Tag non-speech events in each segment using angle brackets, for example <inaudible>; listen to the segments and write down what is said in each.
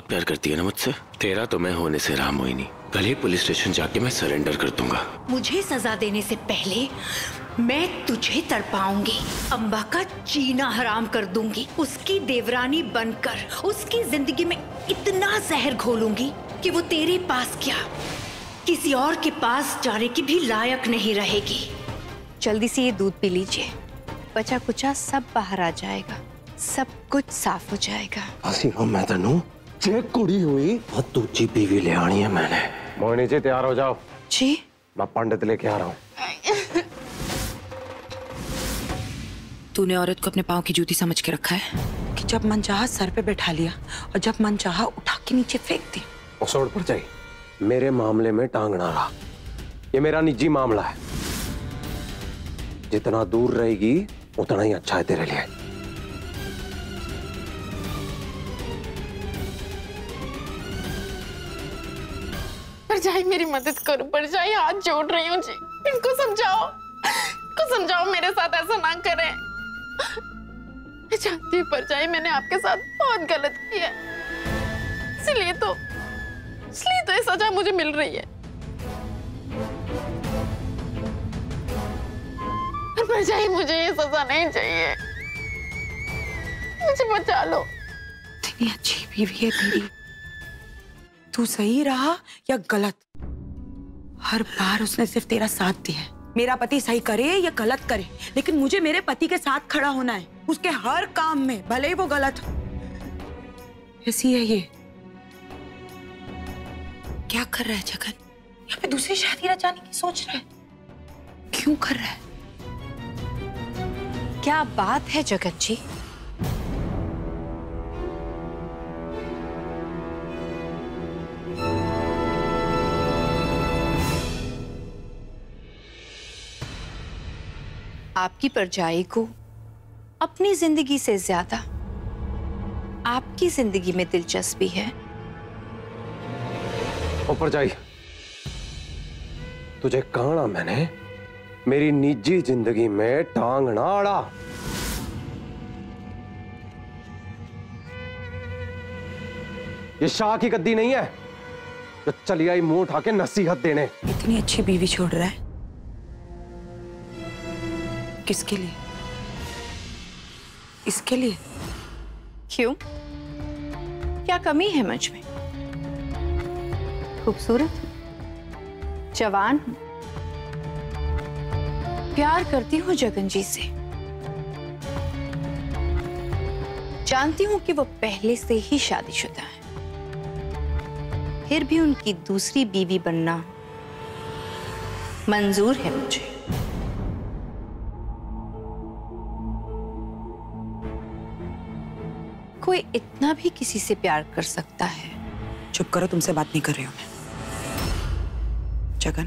बहुत प्यार करती है ना मुझसे? तेरा तो मैं होने से राम हुई नहीं कल ही पुलिस स्टेशन जाके मैं सरेंडर कर दूँगा। मुझे सजा देने से पहले मैं तुझे तड़पाऊँगी। अम्बा का जीना हराम कर दूँगी। उसकी देवरानी बनकर उसकी ज़िंदगी में इतना जहर घोलूँगी कि वो तेरे पास क्या किसी और के पास जाने की भी लायक नहीं रहेगी। जल्दी से ये दूध पी लीजिए। बचा कुचा सब बाहर आ जाएगा। सब कुछ साफ़ हो जाएगा। मैं तेनू जे कुड़ी हुई। और दूजी बीवी ले आनी है मैंने। मोहिनी जी तैयार हो जाओ। जी। मैं पंडित लेके आ रहा हूँ। <laughs> तूने औरत को अपने पाँव की जूती समझ के रखा है? कि जब मन चाहा सर पे बैठा लिया और जब मन चाहा उठा के नीचे फेंक दी। सोड़ पर जाई। मेरे मामले में टांगना रहा। ये मेरा निजी मामला है। जितना दूर रहेगी उतना ही अच्छा है तेरे लिए। परजाई मेरी मदद करो परजाई हाथ जोड़ रही हूँ जी। इनको समझाओ इनको समझाओ, मेरे साथ ऐसा ना करें। मैं जानती हूँ परजाई मैंने आपके साथ बहुत गलत किया है। इसलिए तो इसलिए तो ये सजा मुझे मिल रही है। पर परजाई मुझे ये सजा नहीं चाहिए। मुझे बचा लो। इतनी अच्छी बीवी है तेरी। तू सही रहा या गलत? हर बार उसने सिर्फ़ तेरा साथ दिया मेरा पति सही करे या गलत करे, लेकिन मुझे मेरे पति के साथ खड़ा होना है। उसके हर काम में, भले ही वो गलत हो। ऐसी है ये। क्या कर रहा है जगन? यहाँ पे दूसरी शादी रचाने की सोच रहा है। क्यों कर रहा है? क्या बात है जगत जी? आपकी परजाई को अपनी ज़िंदगी से ज़्यादा आपकी ज़िंदगी में दिलचस्पी है। ऊपर जाई तुझे कहना मैंने? मेरी निजी ज़िंदगी में टांग ना अड़ा। ये शाह की गद्दी नहीं है जो चली आई मुँह उठा के नसीहत देने। इतनी अच्छी बीवी छोड़ रहा है। किसके लिए? इसके लिए? क्यों? क्या कमी है मुझमें? खूबसूरत? जवान? हूँ प्यार करती हूँ जगन जी से। जानती हूँ कि वो पहले से ही शादीशुदा है। फिर भी उनकी दूसरी बीवी बनना मंजूर है मुझे। कोई इतना भी किसी से प्यार कर सकता है। चुप करो तुमसे बात नहीं कर रही हूँ मैं। जगन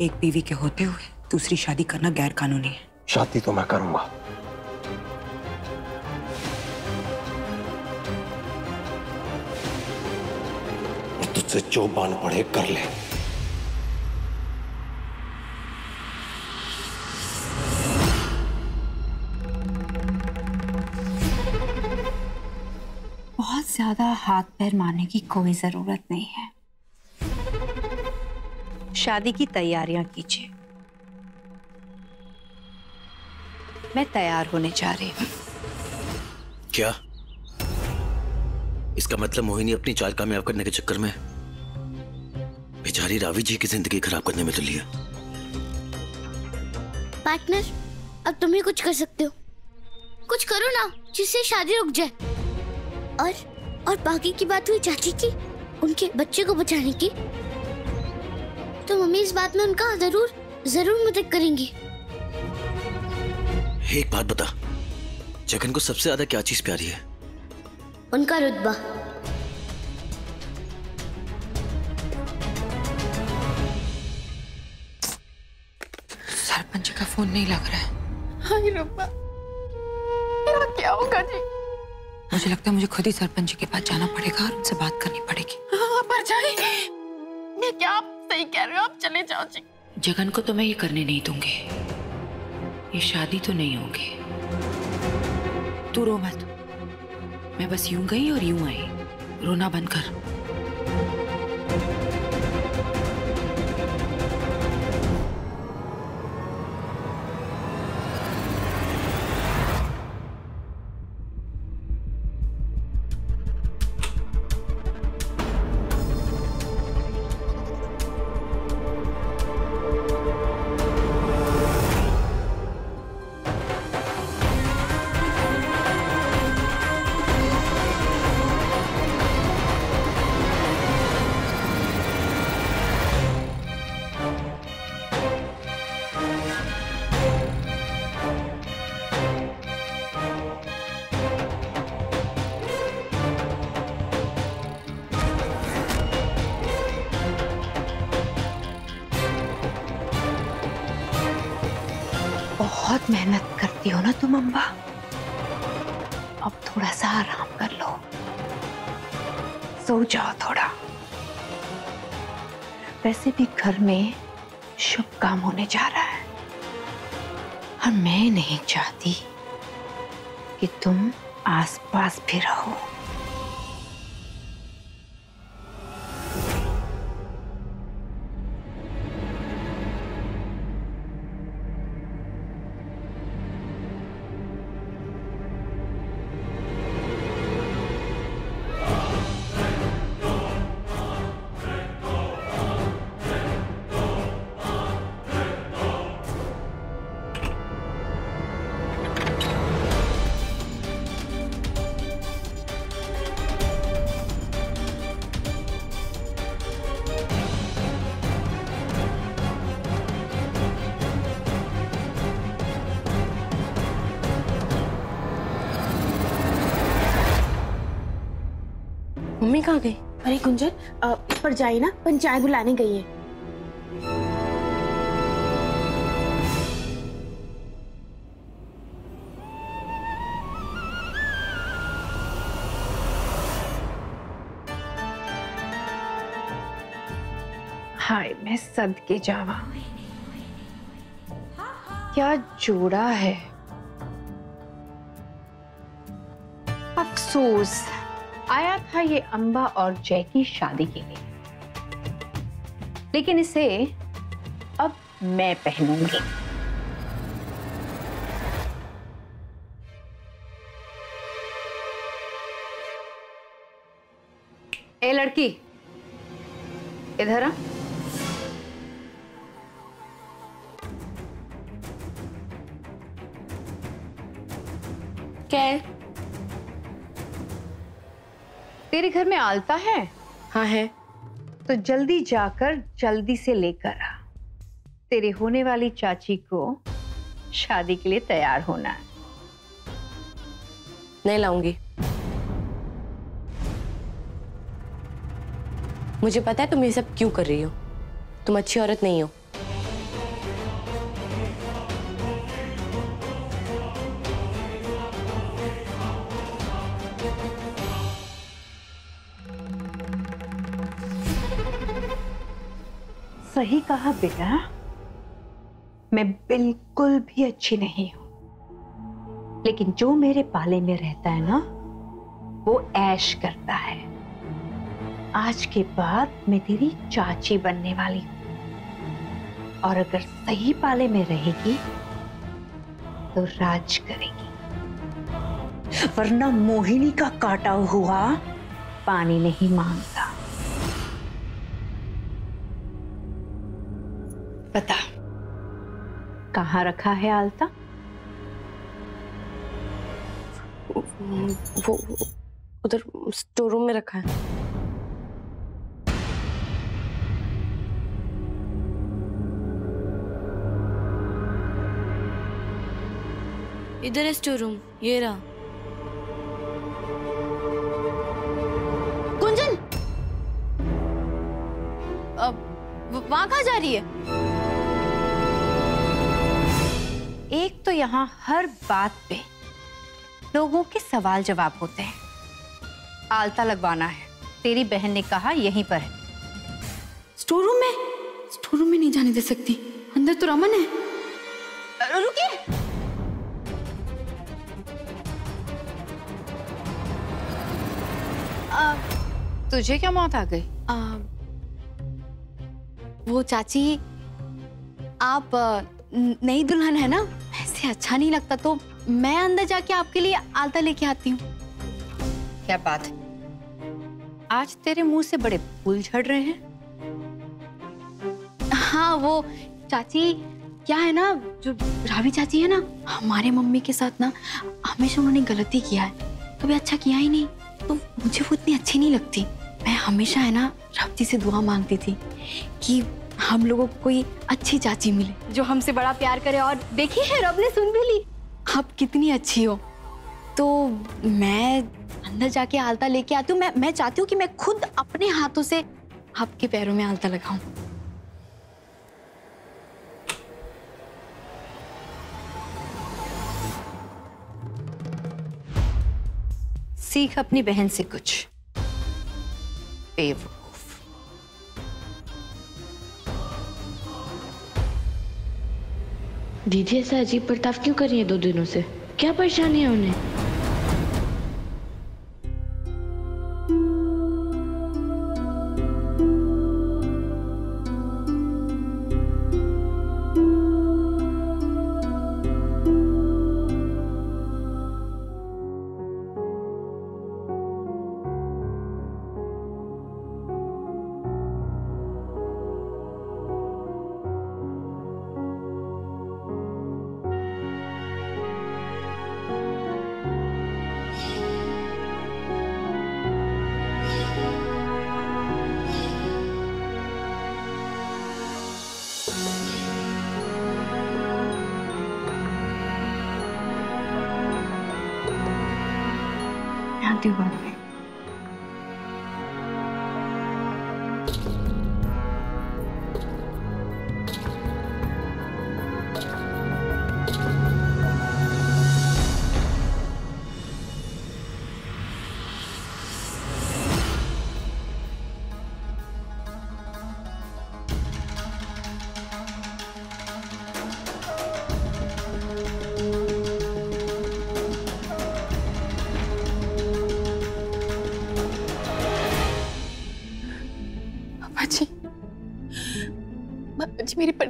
एक बीवी के होते हुए दूसरी शादी करना गैर कानूनी है। शादी तो मैं करूँगा। तुझसे जो बान पड़े कर ले। ज़्यादा हाथ पैर मारने की कोई ज़रूरत नहीं है। शादी की तैयारियाँ कीजिए। मैं तैयार होने जा रही हूँ। क्या? इसका मतलब मोहिनी अपनी चाल कामयाब करने के चक्कर में बेचारी रावी जी की ज़िंदगी खराब करने में तुली है। पार्टनर अब तुम ही कुछ कर सकते हो। कुछ करो ना जिससे शादी रुक जाए। और और बाकी की बात हुई चाची की उनके बच्चे को बचाने की। तो मम्मी इस बात में उनका ज़रूर ज़रूर मदद करेंगी। एक बात बता जगन को सबसे ज़्यादा क्या चीज़ प्यारी है? उनका रुतबा। सरपंच का फ़ोन नहीं लग रहा है। हाय रब्बा क्या होगा जी? मुझे लगता है मुझे खुद ही सरपंच के पास जाना पड़ेगा और उनसे बात करनी पड़ेगी। पर परजाई मैं क्या आप सही कह रहे हो? आप चले जाओ जी। जगन को तो मैं ये करने नहीं दूँगी। ये शादी तो नहीं होगी। तू रो मत। मैं बस यूँ गई और यूँ आई। रोना बंद कर। तुम अम्बा अब थोड़ा सा आराम कर लो। सो जाओ थोड़ा। वैसे भी घर में शुभ काम होने जा रहा है। और मैं नहीं चाहती कि तुम आसपास भी रहो। मम्मी कहाँ गई? अरे गुंजन इस पर जाई ना पंचायत बुलाने गई है। हाय मैं सदके जावा। क्या जोड़ा है? अफसोस। आया था ये अंबा और जय की शादी के लिए। लेकिन इसे अब मैं पहनूँगी। ए, लड़की, इधर आ। क्या है तेरे घर में आलता है? हाँ है। तो जल्दी जाकर जल्दी से लेकर आ। तेरे होने वाली चाची को शादी के लिए तैयार होना है। नहीं लाऊँगी। मुझे पता है तुम ये सब क्यों कर रही हो? तुम अच्छी औरत नहीं हो। सही कहा बेटा मैं बिल्कुल भी अच्छी नहीं हूँ। लेकिन जो मेरे पाले में रहता है ना, वो ऐश करता है। आज के बाद मैं तेरी चाची बनने वाली हूँ। और अगर सही पाले में रहेगी तो राज करेगी। वरना मोहिनी का काटा हुआ पानी नहीं माँगता। बता। कहाँ रखा है आलता? वो वो उधर स्टोर रूम में रखा है। इधर है स्टोर रूम ये रहा। गुंजन अब वहाँ कहाँ जा रही है? यहाँ हर बात पे लोगों के सवाल जवाब होते हैं। आलता लगवाना है। तेरी बहन ने कहा यहीं पर है। स्टोर रूम में? स्टोर रूम में नहीं जाने दे सकती। अंदर तो रमन है। रुकिए। तुझे क्या मौत आ गई? आ, वो चाची आप नई दुल्हन है ना? ऐसे अच्छा नहीं लगता तो मैं अंदर जाके आपके लिए आलता लेके आती हूँ। क्या बात है? आज तेरे मुँह से बड़े फूल झड़ रहे हैं? हाँ वो चाची क्या है ना जो रावी चाची है ना हमारे मम्मी के साथ ना हमेशा उन्होंने गलती किया है। कभी अच्छा किया ही नहीं तो मुझे वो इतनी अच्छी नहीं लगती। मैं हमेशा है ना जी से दुआ मांगती थी कि हम लोगों को कोई अच्छी चाची मिले, जो हमसे बड़ा प्यार करे और देखी है, रब ने सुन भी ली। आप कितनी अच्छी हो। तो मैं अंदर जाके आलता लेके आती हूँ। मैं मैं चाहती हूँ कि मैं खुद अपने हाथों से आपके पैरों में आलता लगाऊँ। सीख अपनी बहन से कुछ। बेवकूफ़ दीदी ऐसा अजीब बर्ताव क्यों कर रही है दो दिनों से? क्या परेशानी है उन्हें?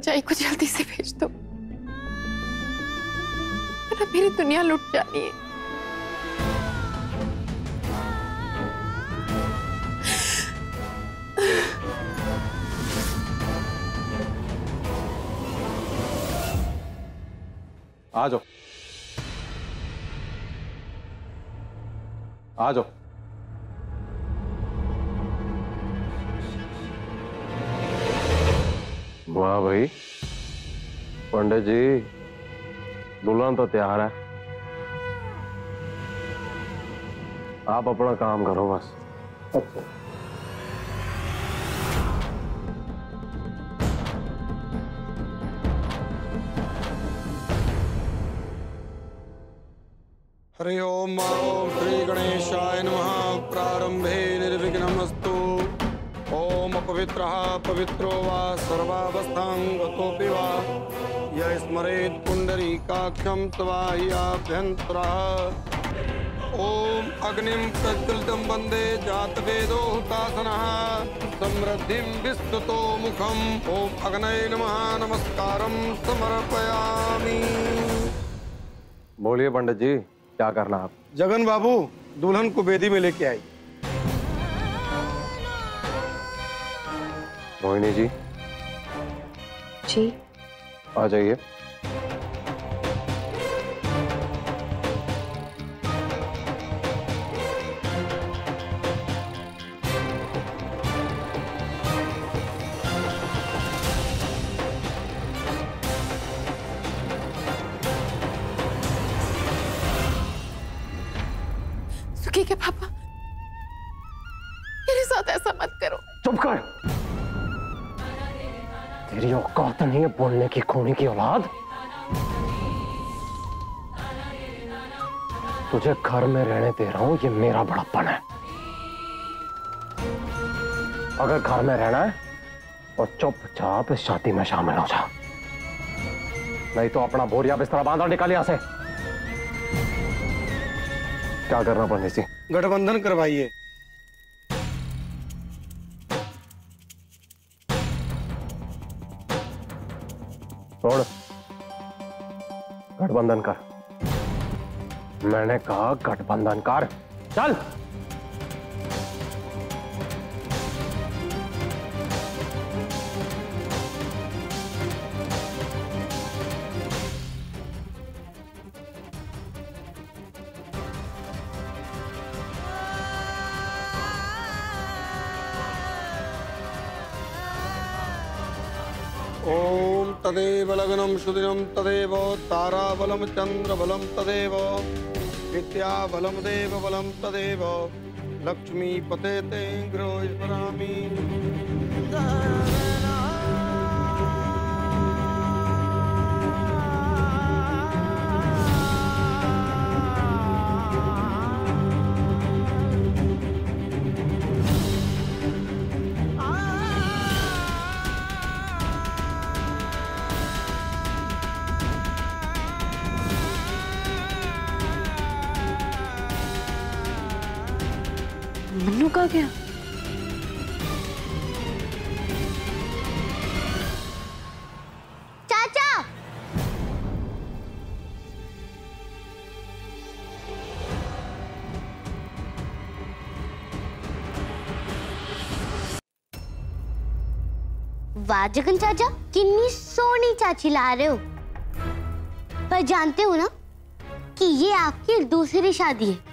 मेरी को जल्दी से भेज दो। मेरी दुनिया लुट जानी है। आ जाओ। आ जाओ। वाह भाई। पंडित जी दुल्हन तो तैयार है। आप अपना काम करो बस। अच्छा। हरि ओम ओम श्री गणेशाय नमः। प्रारंभे निर्विघ्नमस्तु। ओम अपवित्रः पवित्रो वा सर्वावस्थां गतोऽपि वा। य स्मरेत् पुण्डरीकाक्षं तवा ह्याभ्यन्तरः ओम अग्निं प्रज्वलितं वंदे जातवेदो हुतासनः समृद्धिं विस्तुतो मुखम्। ओम अग्नये नमः नमस्कारं समर्पयामि। बोलिए पंडित जी क्या करना आप? जगन बाबू दुल्हन को बेदी में लेके आई। मोहिनी जी। जी। आ जाइए। तुझे घर में रहने दे रहा हूँ ये मेरा बड़ापन है। अगर घर में रहना है और चुपचाप इस शादी में शामिल हो जा। नहीं तो अपना बोरिया बिस्तरा बांधा निकाल यहाँ से। क्या करना पड़ने से गठबंधन करवाइए। गठबंधन कर। मैंने कहा गठबंधन कर। चल। तदेव लग्नं सुदिनं तदेव ताराबलं चन्द्रबलं तदेव विद्याबलं देवबलं तदेव लक्ष्मीपते ते गृहीष्यामि मन्नू कहाँ गया। चाचा! वाह, जगन चाचा कितनी सोनी चाची ला रहे हो। पर जानते हो ना कि ये आपकी दूसरी शादी है।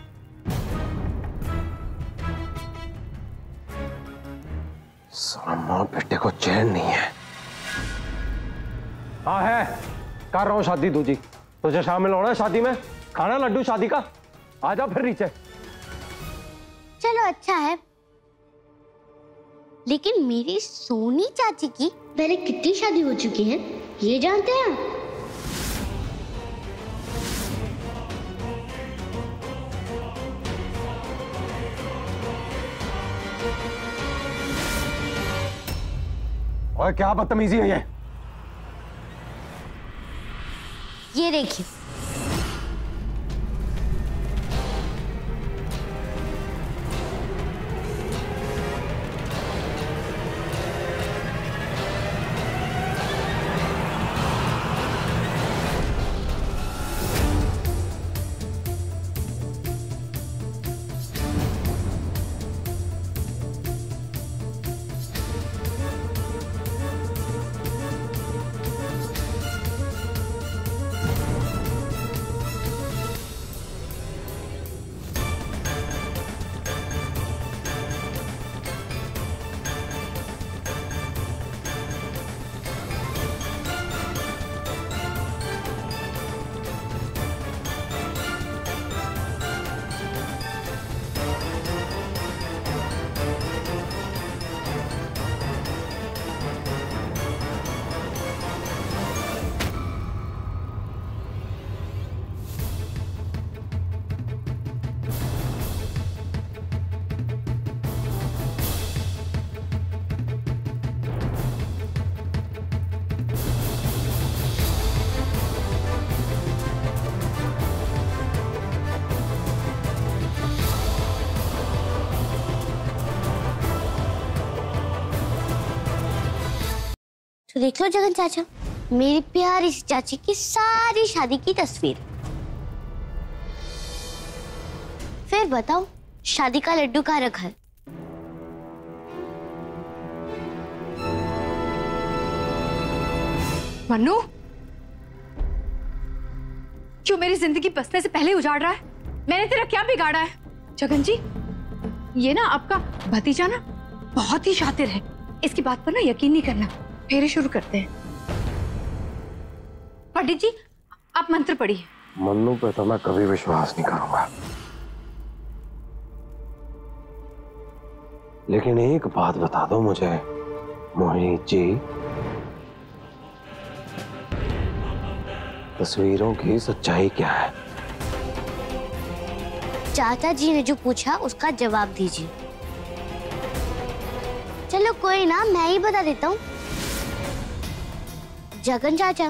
साला माँ बेटे को चैन नहीं है। हाँ है। कर रहा हूँ शादी दूजी? तुझे शामिल होना है शादी में? खाना लड्डू शादी का? आ जा फिर नीचे। चलो अच्छा है। लेकिन मेरी सोनी चाची की पहले कितनी शादी हो चुकी है? ये जानते हैं? और क्या बदतमीजी है ये? ये देखिए तो देख लो जगन चाचा। मेरी प्यारी सी चाची की सारी शादी की तस्वीर। फिर बताओ, शादी का लड्डू कहाँ रखा है? मन्नू? क्यों मेरी ज़िंदगी बसने से पहले उजाड़ रहा है? मैंने तेरा क्या बिगाड़ा है? जगन जी, ये ना आपका भतीजा ना बहुत ही शातिर है। इसकी बात पर ना यकीन नहीं करना। फेरे शुरू करते हैं। पंडित जी आप मंत्र पढ़िए। मन्नू पे तो मैं कभी विश्वास नहीं करूँगा। लेकिन एक बात बता दो मुझे मोहित जी। तस्वीरों की सच्चाई क्या है? चाचा जी ने जो पूछा उसका जवाब दीजिए। चलो कोई ना मैं ही बता देता हूँ। जगन चाचा,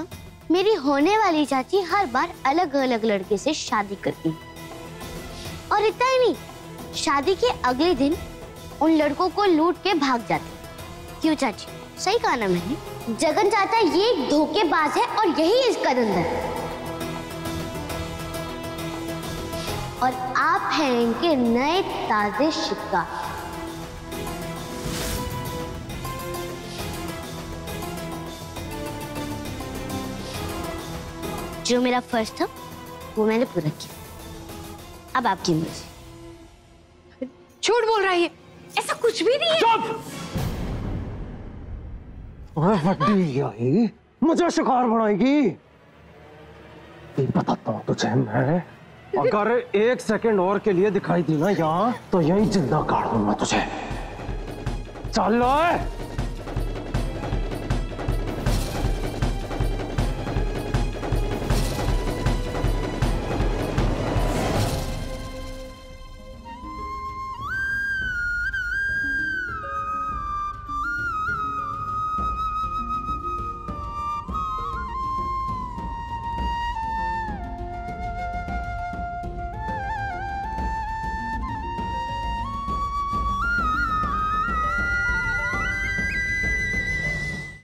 मेरी होने वाली चाची हर बार अलग अलग लड़के से शादी करती। और इतना ही नहीं, शादी के अगले दिन उन लड़कों को लूट के भाग जाती। क्यों चाची? सही कहा ना मैंने। जगन चाचा ये एक धोखेबाज है और यही इसका धंधा है और आप हैं इनके नए ताजे शिकार। जो मेरा फ़र्ज़ था वो मैंने पूरा किया। अब आपकी मर्ज़ी झूठ बोल रहा है। ऐसा कुछ भी नहीं है। हड्डी मुझे शिकार बनाएगी। ये बताता हूँ तुझे मैं। अगर एक सेकंड और के लिए दिखाई दी ना यहाँ तो यही ज़िंदा काट दूँगा तुझे। चल लो